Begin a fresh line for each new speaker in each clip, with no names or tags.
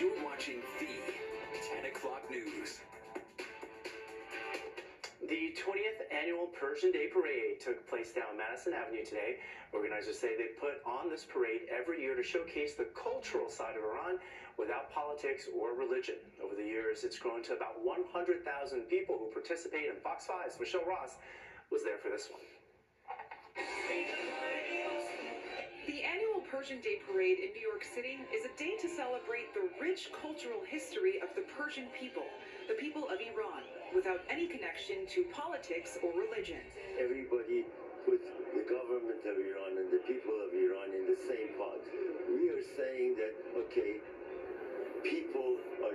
You're watching the 10 o'clock news.
The 20th annual Persian Day Parade took place down Madison Avenue today. Organizers say they put on this parade every year to showcase the cultural side of Iran without politics or religion. Over the years, it's grown to about 100,000 people who participate, and Fox 5's Michelle Ross was there for this one.
The Persian Day Parade in New York City is a day to celebrate the rich cultural history of the Persian people, the people of Iran, without any connection to politics or religion.
Everybody put the government of Iran and the people of Iran in the same pot. We are saying that, okay,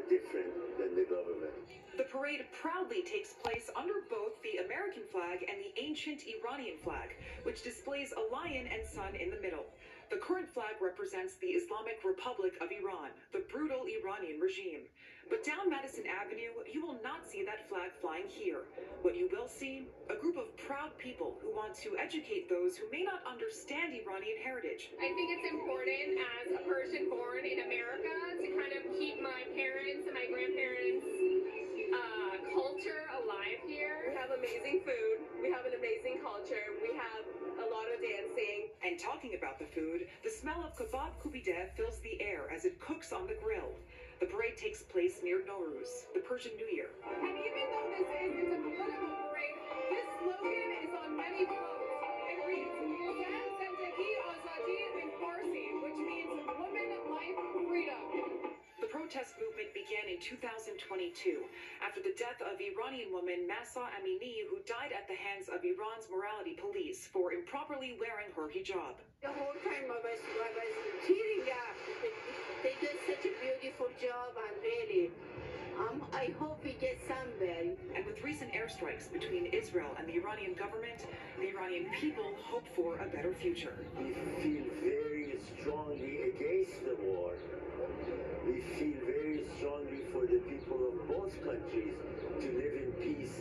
different than the government.
The parade proudly takes place under both the American flag and the ancient Iranian flag, which displays a lion and sun in the middle. The current flag represents the Islamic Republic of Iran, the brutal Iranian regime. But down Madison Avenue, you will not see that flag flying here. What you will see, a group of proud people who want to educate those who may not understand Iranian heritage.
I think it's important as a person born in America to kind of keep my parents and my grandparents' uh, culture alive here.
We have amazing food. We have an amazing culture. We have a lot of dancing.
And talking about the food, the smell of kebab kubideh fills the air as it cooks on the grill. The parade takes place near Nowruz, the Persian New Year.
And even though
protest movement began in 2022 after the death of Iranian woman Mahsa Amini, who died at the hands of Iran's morality police for improperly wearing her hijab.
The whole time I was, I was tearing up. They did such a beautiful job, and really, um, I hope we get somewhere.
And with recent airstrikes between Israel and the Iranian government, the Iranian people hope for a better future.
People of both countries to live in peace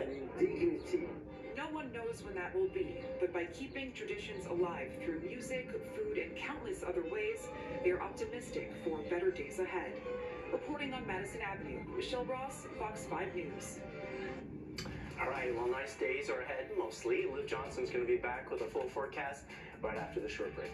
and in dignity.
No one knows when that will be, but by keeping traditions alive through music, food, and countless other ways, they are optimistic for better days ahead. Reporting on Madison Avenue, Michelle Ross, Fox 5 News.
All right, well, nice days are ahead, mostly. Liv Johnson's going to be back with a full forecast right after the short break.